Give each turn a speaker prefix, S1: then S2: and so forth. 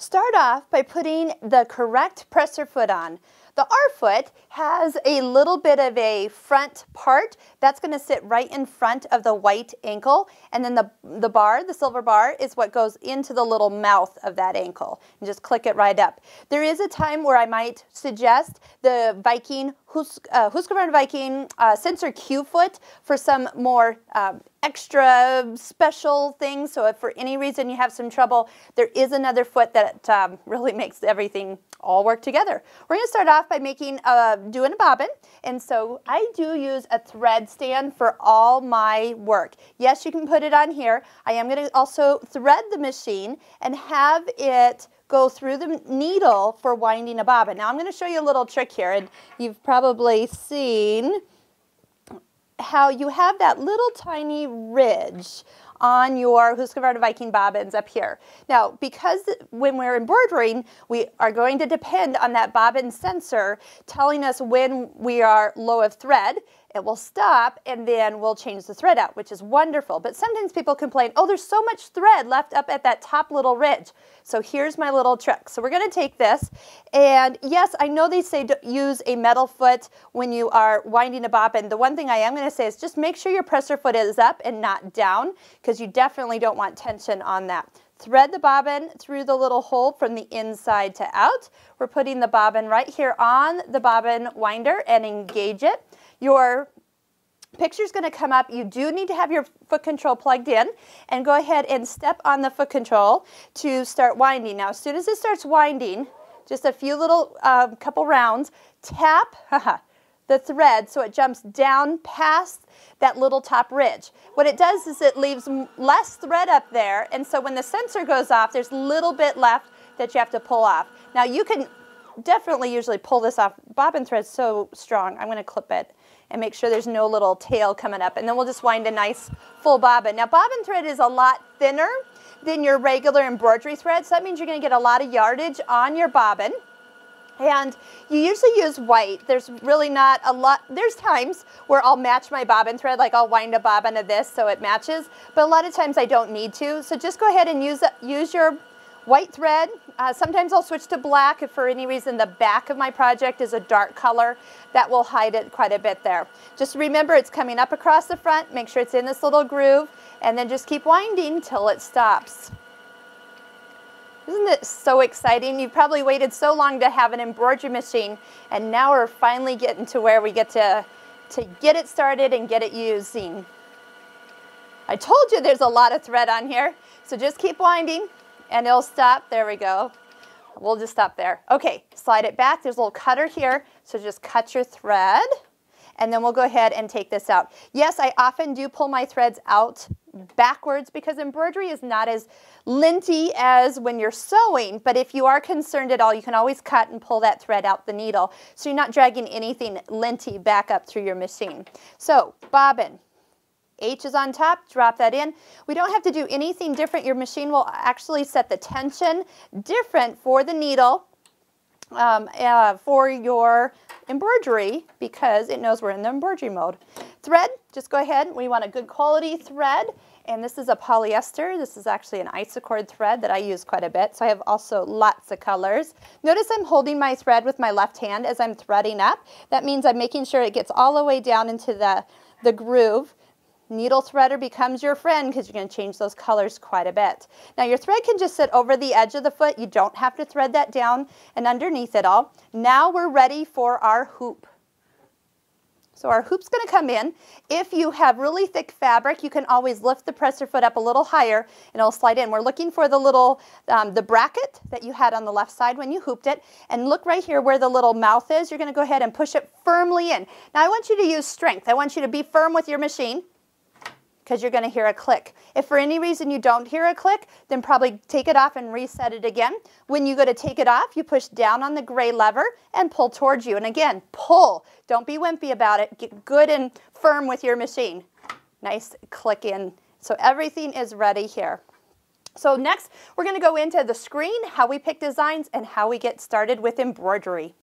S1: Start off by putting the correct presser foot on. The R foot has a little bit of a front part that's going to sit right in front of the white ankle and then the, the bar, the silver bar, is what goes into the little mouth of that ankle and just click it right up. There is a time where I might suggest the Viking, Hus uh, Husqvarna Viking uh, sensor Q foot for some more um, extra special things. So if for any reason you have some trouble, there is another foot that um, really makes everything all work together. We're going to start off by making a, doing a bobbin. And so I do use a thread stand for all my work. Yes, you can put it on here. I am going to also thread the machine and have it go through the needle for winding a bobbin. Now I'm going to show you a little trick here and you've probably seen how you have that little tiny ridge on your Husqvarna Viking bobbins up here. Now, because when we're embroidering, we are going to depend on that bobbin sensor telling us when we are low of thread it will stop and then we'll change the thread out, which is wonderful. But sometimes people complain, oh, there's so much thread left up at that top little ridge. So here's my little trick. So we're gonna take this and yes, I know they say use a metal foot when you are winding a bobbin. The one thing I am gonna say is just make sure your presser foot is up and not down because you definitely don't want tension on that. Thread the bobbin through the little hole from the inside to out. We're putting the bobbin right here on the bobbin winder and engage it. Your picture is going to come up. You do need to have your foot control plugged in and go ahead and step on the foot control to start winding. Now, as soon as it starts winding, just a few little uh, couple rounds, tap the thread so it jumps down past that little top ridge. What it does is it leaves less thread up there, and so when the sensor goes off, there's a little bit left that you have to pull off. Now you can definitely usually pull this off. Bobbin thread's so strong. I'm going to clip it and make sure there's no little tail coming up. And then we'll just wind a nice full bobbin. Now bobbin thread is a lot thinner than your regular embroidery thread, so that means you're going to get a lot of yardage on your bobbin. And you usually use white. There's really not a lot, there's times where I'll match my bobbin thread, like I'll wind a bobbin of this so it matches, but a lot of times I don't need to. So just go ahead and use, use your white thread. Uh, sometimes I'll switch to black if for any reason the back of my project is a dark color. That will hide it quite a bit there. Just remember it's coming up across the front. Make sure it's in this little groove and then just keep winding till it stops. Isn't it so exciting? You've probably waited so long to have an embroidery machine and now we're finally getting to where we get to, to get it started and get it using. I told you there's a lot of thread on here, so just keep winding and it'll stop. There we go. We'll just stop there. Okay, slide it back. There's a little cutter here, so just cut your thread, and then we'll go ahead and take this out. Yes, I often do pull my threads out backwards because embroidery is not as linty as when you're sewing, but if you are concerned at all, you can always cut and pull that thread out the needle so you're not dragging anything linty back up through your machine. So, bobbin, H is on top, drop that in. We don't have to do anything different. Your machine will actually set the tension different for the needle um, uh, for your embroidery because it knows we're in the embroidery mode. Thread, just go ahead. We want a good quality thread. And this is a polyester. This is actually an Isacord thread that I use quite a bit. So I have also lots of colors. Notice I'm holding my thread with my left hand as I'm threading up. That means I'm making sure it gets all the way down into the, the groove. Needle threader becomes your friend because you're going to change those colors quite a bit. Now your thread can just sit over the edge of the foot. You don't have to thread that down and underneath it all. Now we're ready for our hoop. So our hoop's going to come in. If you have really thick fabric, you can always lift the presser foot up a little higher and it'll slide in. We're looking for the little, um, the bracket that you had on the left side when you hooped it. And look right here where the little mouth is. You're going to go ahead and push it firmly in. Now I want you to use strength. I want you to be firm with your machine because you're going to hear a click. If for any reason you don't hear a click, then probably take it off and reset it again. When you go to take it off, you push down on the gray lever and pull towards you. And again, pull. Don't be wimpy about it. Get good and firm with your machine. Nice click in. So everything is ready here. So next, we're going to go into the screen, how we pick designs, and how we get started with embroidery.